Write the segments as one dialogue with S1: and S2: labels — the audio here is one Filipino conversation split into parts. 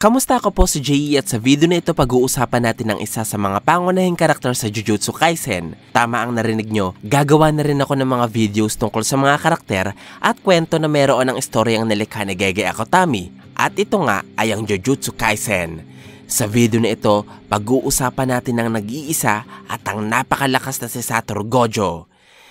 S1: Kamusta ako po si JE at sa video na ito pag-uusapan natin ng isa sa mga pangunahing karakter sa Jujutsu Kaisen. Tama ang narinig nyo, gagawa na rin ako ng mga videos tungkol sa mga karakter at kwento na meron ng istoryang nalikha ni Gege Akutami. At ito nga ay ang Jujutsu Kaisen. Sa video na ito, pag-uusapan natin ng nag-iisa at ang napakalakas na si Satoru Gojo.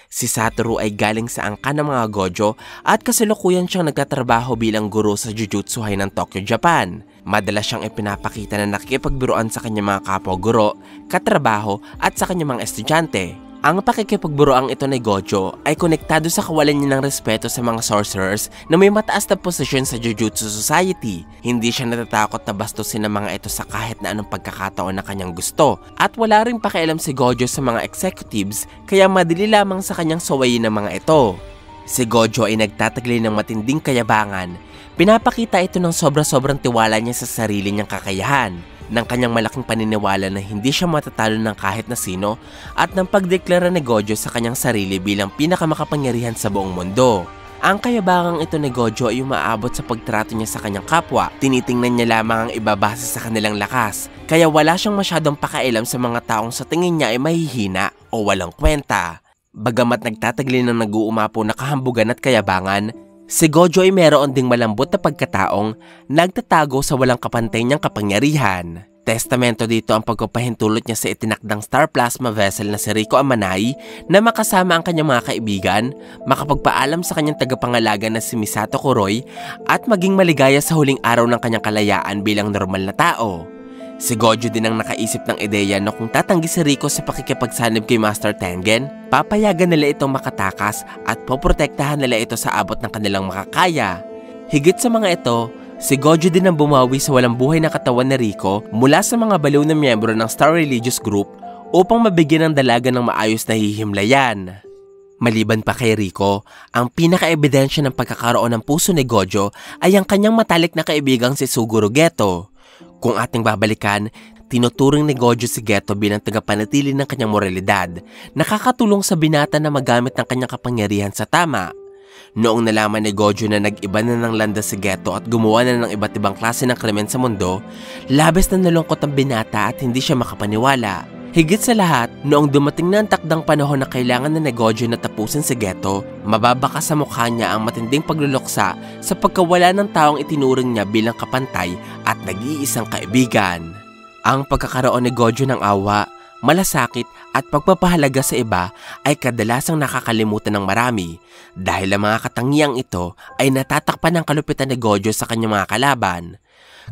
S1: Si Satoru ay galing sa angka ng mga Gojo at kasalukuyan siyang nagtatrabaho bilang guro sa Jujutsu High ng Tokyo, Japan. Madalas siyang ipinapakita na nakikipagbiruan sa kanyang mga kapwa-guro, katrabaho at sa kanyang mga estudyante. Ang pakikipagburoang ito ni Gojo ay konektado sa kawalan niya ng respeto sa mga sorcerers na may mataas na posisyon sa Jujutsu Society. Hindi siya natatakot na bastusin ang mga ito sa kahit na anong pagkakataon na kanyang gusto. At wala rin pakialam si Gojo sa mga executives kaya madali lamang sa kanyang sawayin ng mga ito. Si Gojo ay nagtataglay ng matinding kayabangan Pinapakita ito ng sobra-sobrang tiwala niya sa sarili niyang kakayahan, ng kanyang malaking paniniwala na hindi siya matatalo ng kahit na sino at ng pagdeklara ni Gojo sa kanyang sarili bilang pinakamakapangyarihan sa buong mundo. Ang kayabangang ito ni Gojo ay umaabot sa pagtrato niya sa kanyang kapwa. Tinitingnan niya lamang ang ibabasa sa kanilang lakas. Kaya wala siyang masyadong pakailam sa mga taong sa tingin niya ay mahihina o walang kwenta. Bagamat nagtatagli ng nag-uumapo na kahambugan at kayabangan, Si Gojo ay meron ding malambot na pagkataong nagtatago sa walang kapantay niyang kapangyarihan. Testamento dito ang pagpapahintulot niya sa itinakdang star plasma vessel na si Rico Amanai na makasama ang kanyang mga kaibigan, makapagpaalam sa kanyang tagapangalaga na si Misato Kuroy at maging maligaya sa huling araw ng kanyang kalayaan bilang normal na tao. Si Gojo din ang nakaisip ng ideya na kung tatanggi si Rico sa pakikipagsanib kay Master Tengen, papayagan nila itong makatakas at poprotektahan nila ito sa abot ng kanilang makakaya. Higit sa mga ito, si Gojo din ang bumawi sa walang buhay na katawan ni Rico mula sa mga baliw na miyembro ng Star Religious Group upang mabigyan ng dalaga ng maayos na hihimlayan. Maliban pa kay Rico, ang pinaka-ebidensya ng pagkakaroon ng puso ni Gojo ay ang kanyang matalik na kaibigang si Suguro Geto. Kung ating babalikan, tinuturing ni Gojo si Geto bilang tagapanatili ng kanyang moralidad, nakakatulong sa binata na magamit ng kanyang kapangyarihan sa tama. Noong nalaman ni Gojo na nag-iba na ng landa si Geto at gumawa na ng iba't ibang klase ng krimen sa mundo, labis na nalungkot ang binata at hindi siya makapaniwala. Higit sa lahat, noong dumating na ang takdang panahon na kailangan na negosyo na tapusin si Geto, mababaka sa mukha niya ang matinding pagluloksa sa pagkawala ng taong itinuring niya bilang kapantay at nag-iisang kaibigan. Ang pagkakaroon ni Gojo ng awa, malasakit at pagpapahalaga sa iba ay kadalasang nakakalimutan ng marami dahil ang mga katangiang ito ay natatakpan ng kalupitan ni Gojo sa kanyang mga kalaban.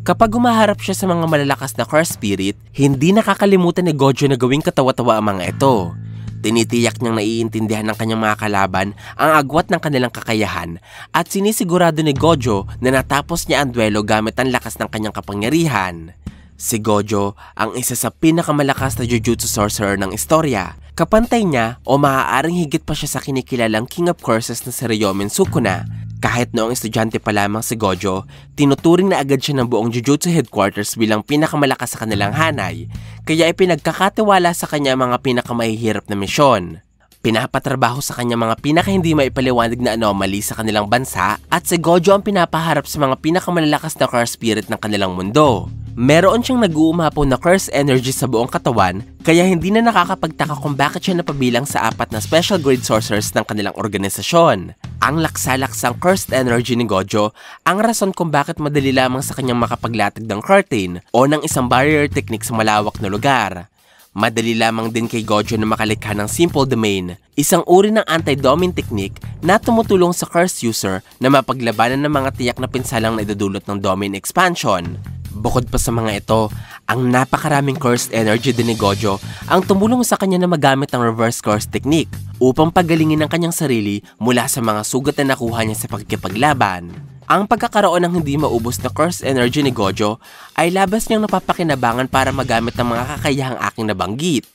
S1: Kapag umaharap siya sa mga malalakas na car spirit, hindi nakakalimutan ni Gojo na gawing katawa-tawa ang mga ito. Tinitiyak niyang naiintindihan ng kanyang mga kalaban ang agwat ng kanilang kakayahan at sinisigurado ni Gojo na natapos niya ang duelo gamit ang lakas ng kanyang kapangyarihan. Si Gojo ang isa sa pinakamalakas na Jujutsu sorcerer ng istorya. Kapantay niya o maaaring higit pa siya sa kinikilalang King of Curses na si Ryomen Sukuna kahit noong estudyante pa lamang si Gojo, tinuturing na agad siya ng buong Jujutsu Headquarters bilang pinakamalakas sa kanilang hanay, kaya ipinagkakatiwala sa kanya mga pinakamahihirap na misyon. Pinapatrabaho sa kanya mga pinaka hindi maipaliwanag na anomaly sa kanilang bansa at si Gojo ang pinapaharap sa mga pinakamalalakas na car spirit ng kanilang mundo. Meron siyang nag-uumapaw na curse energy sa buong katawan kaya hindi na nakakapagtaka kung bakit siya napabilang sa apat na special grade sorcerers ng kanilang organisasyon. Ang laksalaksang cursed energy ni Gojo ang rason kung bakit madali lamang sa kanyang makapaglatag ng curtain o ng isang barrier technique sa malawak na lugar. Madali lamang din kay Gojo na makalikha ng simple domain, isang uri ng anti-domain technique na tumutulong sa curse user na mapaglabanan ng mga tiyak na pinsalang na idudulot ng domain expansion. Bukod pa sa mga ito, ang napakaraming cursed energy din ni Gojo ang tumulong sa kanya na magamit ang reverse curse technique upang pagalingin ang kanyang sarili mula sa mga sugat na nakuha niya sa pagkipaglaban. Ang pagkakaroon ng hindi maubos na curse energy ni Gojo ay labas niyang napapakinabangan para magamit ang mga kakayahang aking nabanggit.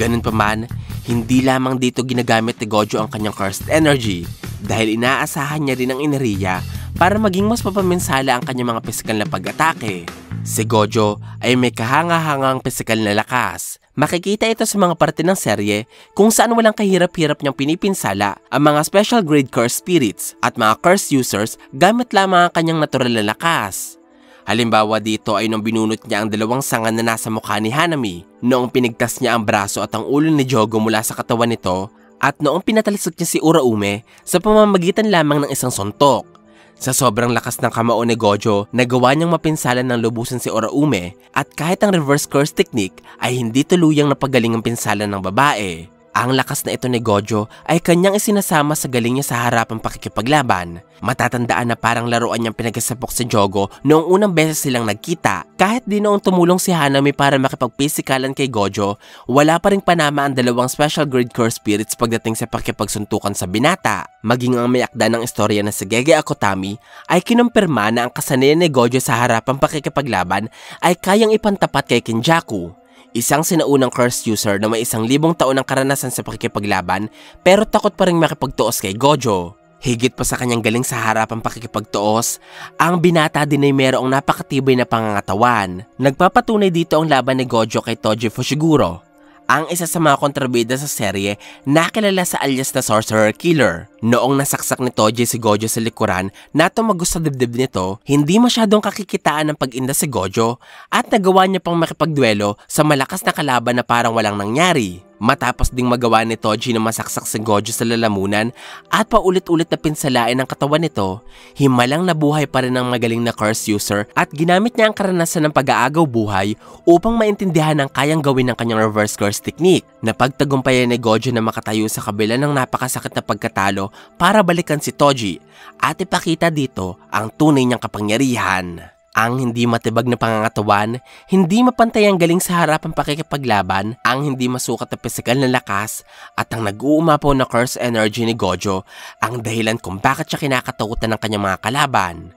S1: Ganun pa man, hindi lamang dito ginagamit ni Gojo ang kanyang cursed energy dahil inaasahan niya rin ang ineriya para maging mas mapaminsala ang kanyang mga pisikal na pag-atake. Si Gojo ay may kahanga-hangang pisikal na lakas. Makikita ito sa mga parte ng serye kung saan walang kahirap-hirap niyang pinipinsala ang mga special grade curse spirits at mga curse users gamit lamang ang kanyang natural na lakas. Halimbawa dito ay nung binunot niya ang dalawang sanga na nasa mukha ni Hanami, noong pinigtas niya ang braso at ang ulo ni Jogo mula sa katawan nito, at noong pinatalisok niya si Uraume sa pamamagitan lamang ng isang suntok. Sa sobrang lakas ng kamao ni Gojo, nagawa niyang mapinsalan ng lubusan si Oraume at kahit ang reverse curse technique ay hindi tuluyang napagaling ang pinsalan ng babae. Ang lakas na ito ni Gojo ay kanyang isinasama sa galing niya sa harapang pakikipaglaban. Matatandaan na parang laruan niyang pinagsapok si Jogo noong unang beses silang nagkita. Kahit di noong tumulong si Hanami para makipagpisikalan kay Gojo, wala pa ring panama ang dalawang special grade curse spirits pagdating sa pakipagsuntukan sa binata. Maging ang may akda ng istorya na si Gege Akutami ay kinumpirma na ang kasanayan ni Gojo sa harapang pakikipaglaban ay kayang ipantapat kay Kinjaku. Isang sinaunang curse user na may isang libong taon ng karanasan sa pakikipaglaban pero takot pa rin makipagtuos kay Gojo. Higit pa sa kanyang galing sa harapang pakikipagtuos, ang binata din ay mayroong napakatibay na pangangatawan. Nagpapatunay dito ang laban ni Gojo kay Toji Fushiguro ang isa sa mga kontrabida sa serye na kilala sa alias na Sorcerer Killer. Noong nasaksak ni Toji si Gojo sa likuran na tumagos sa dibdib nito, hindi masyadong kakikitaan ng pag-inda si Gojo at nagawa niya pang makipagduelo sa malakas na kalaban na parang walang nangyari. Matapos ding magawa ni Toji na masaksak si Gojo sa lalamunan at paulit-ulit na pinsalain ang katawan nito, himalang nabuhay pa rin ang magaling na curse user at ginamit niya ang karanasan ng pag-aagaw buhay upang maintindihan ang kayang gawin ng kanyang reverse curse technique. Napagtagumpayan ni Gojo na makatayo sa kabila ng napakasakit na pagkatalo para balikan si Toji at ipakita dito ang tunay niyang kapangyarihan. Ang hindi matibag na pangangatawan, hindi mapantay ang galing sa harapang pakikipaglaban, ang hindi masukat na pisikal na lakas, at ang nag-uumapaw na curse energy ni Gojo ang dahilan kung bakit siya kinakatakutan ng kanyang mga kalaban.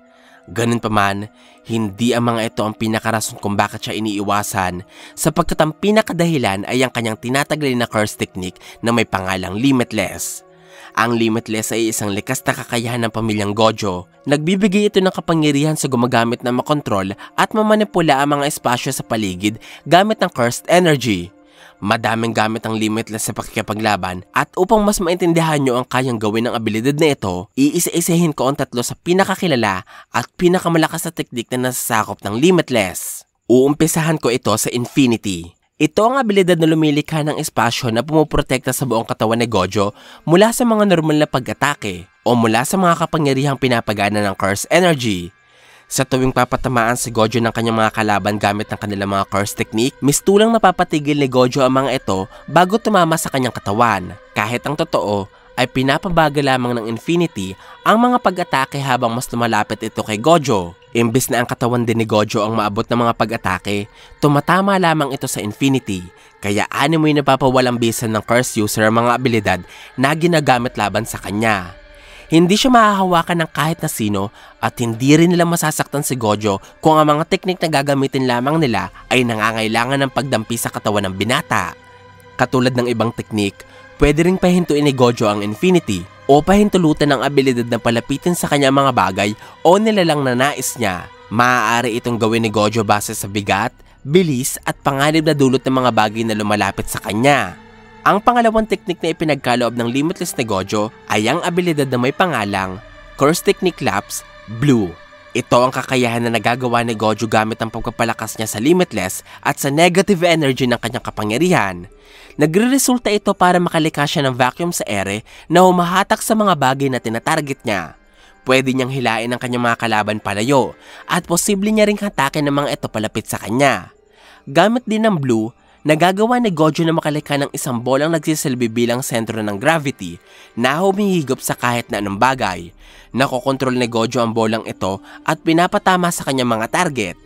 S1: Ganun pa man, hindi ang mga ito ang pinakarason kung bakit siya iniiwasan sapagkat ang pinakadahilan ay ang kanyang tinataglay na curse technique na may pangalang Limitless. Ang Limitless ay isang likas na kakayahan ng pamilyang Gojo. Nagbibigay ito ng kapangyarihan sa gumagamit na makontrol at mamanipula ang mga espasyo sa paligid gamit ng cursed energy. Madaming gamit ang Limitless sa pakikipaglaban at upang mas maintindihan nyo ang kayang gawin ng abilidad na ito, iisa-isahin ko ang tatlo sa pinakakilala at pinakamalakas na teknik na nasasakop ng Limitless. Uumpisahan ko ito sa Infinity. Ito ang abilidad na lumilikha ng espasyo na pumuprotekta sa buong katawan ni Gojo mula sa mga normal na pag-atake o mula sa mga kapangyarihang pinapagana ng curse energy. Sa tuwing papatamaan si Gojo ng kanyang mga kalaban gamit ng kanilang mga curse technique, mistulang napapatigil ni Gojo ang mga ito bago tumama sa kanyang katawan. Kahit ang totoo, ay pinapabagal lamang ng Infinity ang mga pag-atake habang mas lumalapit ito kay Gojo. Imbis na ang katawan din ni Gojo ang maabot ng mga pag-atake, tumatama lamang ito sa Infinity. Kaya animoy napapawalang bisan ng curse user ang mga abilidad na ginagamit laban sa kanya. Hindi siya mahahawakan ng kahit na sino at hindi rin nila masasaktan si Gojo kung ang mga teknik na gagamitin lamang nila ay nangangailangan ng pagdampi sa katawan ng binata. Katulad ng ibang teknik, pwede ring pahintuin ni Gojo ang Infinity o pahintulutan ng abilidad na palapitin sa kanya mga bagay o nilalang na nais niya. Maaari itong gawin ni Gojo base sa bigat, bilis at panganib na dulot ng mga bagay na lumalapit sa kanya. Ang pangalawang teknik na ipinagkaloob ng Limitless na Gojo ay ang abilidad na may pangalang Curse Technique Lapse Blue. Ito ang kakayahan na nagagawa ni Gojo gamit ang pagpapalakas niya sa Limitless at sa negative energy ng kanyang kapangyarihan. Nagre-resulta ito para makalika siya ng vacuum sa ere na humahatak sa mga bagay na tinatarget niya. Pwede niyang hilain ang kanyang mga kalaban palayo at posible niya ring hatakin ng mga ito palapit sa kanya. Gamit din ng blue, nagagawa ni Gojo na makalika ng isang bolang nagsisilbi bilang sentro ng gravity na humihigop sa kahit na anong bagay. Nakokontrol ni Gojo ang bolang ito at pinapatama sa kanyang mga target.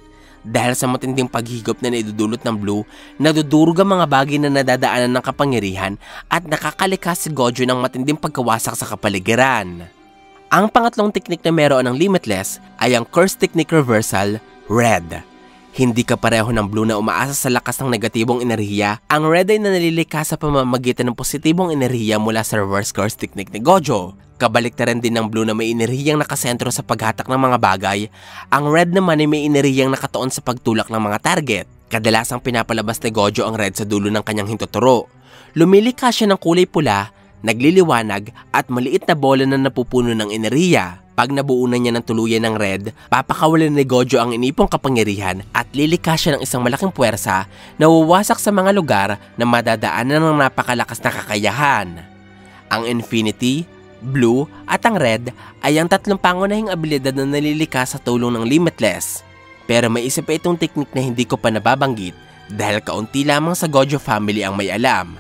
S1: Dahil sa matinding paghigop na naidudulot ng Blue, nadudurog ang mga bagay na nadadaanan ng kapangyarihan at nakakalika si Gojo ng matinding pagkawasak sa kapaligiran. Ang pangatlong teknik na meron ng Limitless ay ang Curse Technique Reversal, Red. Hindi ka pareho ng blue na umaasa sa lakas ng negatibong enerhiya, ang red ay nanalilika sa pamamagitan ng positibong enerhiya mula sa reverse curse technique ni Gojo. Kabaliktaran din ng blue na may enerhiyang nakasentro sa paghatak ng mga bagay, ang red naman ay may enerhiyang nakatuon sa pagtulak ng mga target. Kadalasang pinapalabas ni Gojo ang red sa dulo ng kanyang hintuturo. Lumilika siya ng kulay pula, nagliliwanag at maliit na bola na napupuno ng enerhiya. Pag nabuo na niya ng tuluyan ng Red, papakawalan ni Gojo ang inipong kapangyarihan at lilikas siya ng isang malaking puwersa na wawasak sa mga lugar na madadaanan ng napakalakas na kakayahan. Ang Infinity, Blue at ang Red ay ang tatlong pangunahing abilidad na nalilikas sa tulong ng Limitless. Pero may isa pa itong teknik na hindi ko pa nababanggit dahil kaunti lamang sa Gojo family ang may alam.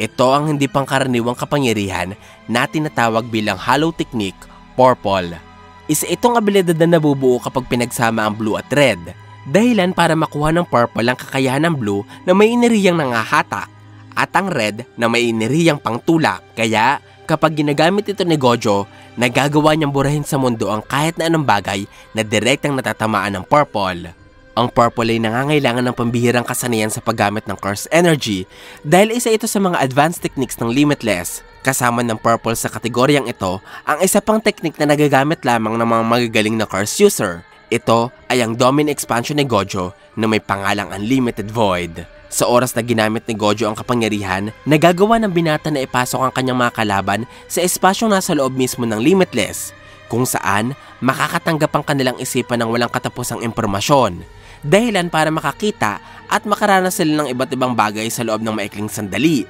S1: Ito ang hindi pangkaraniwang kapangyarihan na tinatawag bilang Hollow Technique purple. Isa itong abilidad na nabubuo kapag pinagsama ang blue at red. Dahilan para makuha ng purple ang kakayahan ng blue na may ineriyang nangahata at ang red na may ineriyang pangtulak. Kaya kapag ginagamit ito ni Gojo, nagagawa niyang burahin sa mundo ang kahit na anong bagay na direktang natatamaan ng purple. Ang purple ay nangangailangan ng pambihirang kasanayan sa paggamit ng curse energy dahil isa ito sa mga advanced techniques ng Limitless. Kasama ng purple sa kategoryang ito ang isa pang technique na nagagamit lamang ng mga magagaling na curse user. Ito ay ang Domin expansion ni Gojo na may pangalang Unlimited Void. Sa oras na ginamit ni Gojo ang kapangyarihan, nagagawa ng binata na ipasok ang kanyang mga kalaban sa espasyong nasa loob mismo ng Limitless, kung saan makakatanggap ang kanilang isipan ng walang katapusang impormasyon dahilan para makakita at makaranas sila ng iba't ibang bagay sa loob ng maikling sandali.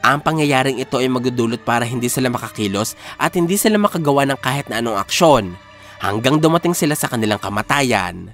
S1: Ang pangyayaring ito ay magdudulot para hindi sila makakilos at hindi sila makagawa ng kahit na anong aksyon hanggang dumating sila sa kanilang kamatayan.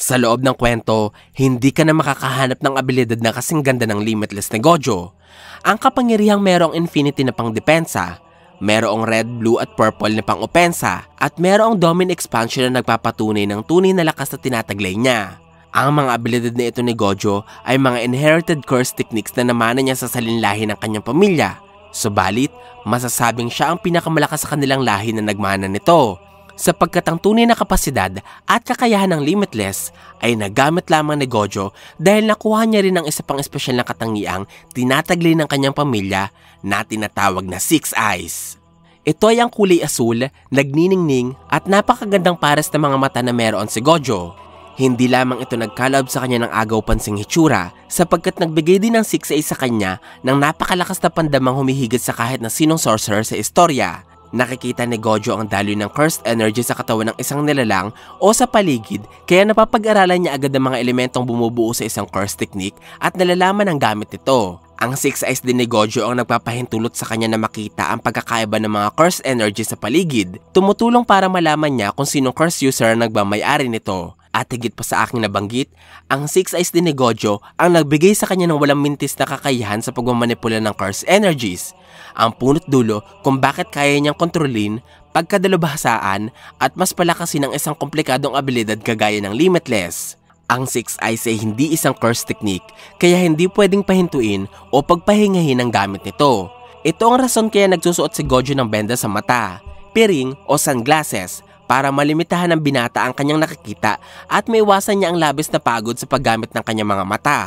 S1: Sa loob ng kwento, hindi ka na makakahanap ng abilidad na kasing ganda ng Limitless na Gojo. Ang kapangyarihang merong infinity na pangdepensa merong red, blue at purple na pang-opensa at merong domin expansion na nagpapatunay ng tunay na lakas na tinataglay niya. Ang mga abilidad na ito ni Gojo ay mga inherited curse techniques na namana niya sa salinlahi ng kanyang pamilya. Subalit, masasabing siya ang pinakamalakas sa kanilang lahi na nagmana nito sapagkat ang tunay na kapasidad at kakayahan ng Limitless ay nagamit lamang ni Gojo dahil nakuha niya rin ang isa pang espesyal na katangiang tinataglay ng kanyang pamilya na tinatawag na Six Eyes. Ito ay ang kulay asul, nagniningning at napakagandang pares na mga mata na meron si Gojo. Hindi lamang ito nagkalab sa kanya ng agaw pansing hitsura sapagkat nagbigay din ng 6A sa kanya ng napakalakas na pandamang humihigit sa kahit na sinong sorcerer sa istorya. Nakikita ni Gojo ang daloy ng cursed energy sa katawan ng isang nilalang o sa paligid kaya napapag-aralan niya agad ang mga elementong bumubuo sa isang curse technique at nalalaman ang gamit nito. Ang Six Eyes din ni Gojo ang nagpapahintulot sa kanya na makita ang pagkakaiba ng mga curse energy sa paligid. Tumutulong para malaman niya kung sinong curse user ang nagmamayari nito. At higit pa sa aking nabanggit, ang Six Eyes din ni Gojo ang nagbigay sa kanya ng walang mintis na kakayahan sa pagmamanipula ng curse energies. Ang punot dulo kung bakit kaya niyang kontrolin, pagkadalubhasaan at mas palakasin ang isang komplikadong abilidad kagaya ng Limitless. Ang Six Eyes ay hindi isang curse technique kaya hindi pwedeng pahintuin o pagpahingahin ang gamit nito. Ito ang rason kaya nagsusuot si Gojo ng benda sa mata, piring o sunglasses para malimitahan ng binata ang kanyang nakikita at maiwasan niya ang labis na pagod sa paggamit ng kanyang mga mata.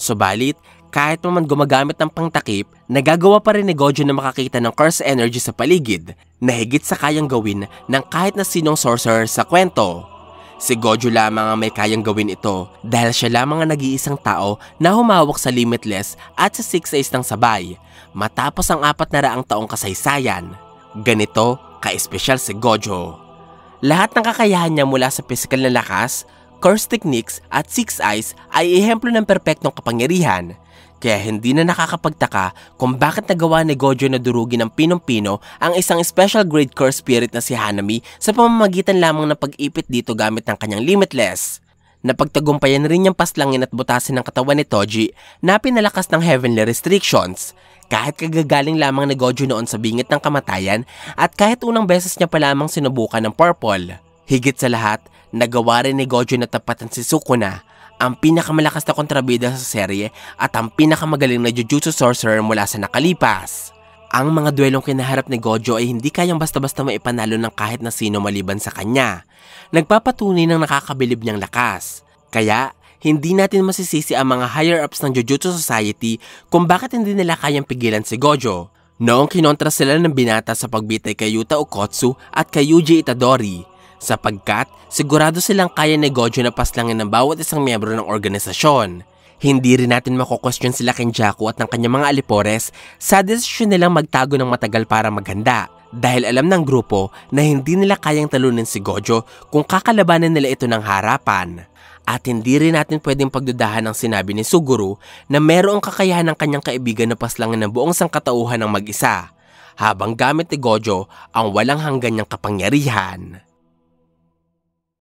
S1: Subalit, kahit naman gumagamit ng pangtakip, nagagawa pa rin ni Gojo na makakita ng curse energy sa paligid na higit sa kayang gawin ng kahit na sinong sorcerer sa kwento. Si Gojo lamang ang may kayang gawin ito dahil siya lamang ang nag-iisang tao na humawak sa Limitless at sa Six Ace ng sabay matapos ang apat na raang taong kasaysayan. Ganito ka-espesyal si Gojo. Lahat ng kakayahan niya mula sa physical na lakas, curse techniques at six eyes ay ehemplo ng perpektong kapangyarihan kaya hindi na nakakapagtaka kung bakit nagawa ni Gojo na durugin ng pinong-pino ang isang special grade curse spirit na si Hanami sa pamamagitan lamang ng pag-ipit dito gamit ng kanyang limitless. Napagtagumpayan rin niyang paslangin at butasin ng katawan ni Toji na pinalakas ng heavenly restrictions kahit kagagaling lamang ni Gojo noon sa bingit ng kamatayan at kahit unang beses niya pa lamang sinubukan ng purple. Higit sa lahat, nagawa rin ni Gojo na tapatan si Sukuna ang pinakamalakas na kontrabida sa serye at ang pinakamagaling na Jujutsu Sorcerer mula sa nakalipas. Ang mga duelong kinaharap ni Gojo ay hindi kayang basta-basta maipanalo ng kahit na sino maliban sa kanya. Nagpapatunay ng nakakabilib niyang lakas. Kaya, hindi natin masisisi ang mga higher-ups ng Jujutsu Society kung bakit hindi nila kayang pigilan si Gojo. Noong kinontra sila ng binata sa pagbitay kay Yuta Okotsu at kay Yuji Itadori, sapagkat sigurado silang kaya ni Gojo na paslangin ng bawat isang miyembro ng organisasyon. Hindi rin natin mako-question sila kay Jaco at ng kanyang mga alipores sa desisyon nilang magtago ng matagal para maghanda Dahil alam ng grupo na hindi nila kayang talunin si Gojo kung kakalabanan nila ito ng harapan. At hindi rin natin pwedeng pagdudahan ang sinabi ni Suguru na merong kakayahan ng kanyang kaibigan na paslangin ng buong sangkatauhan ng mag-isa, habang gamit ni Gojo ang walang hanggan niyang kapangyarihan.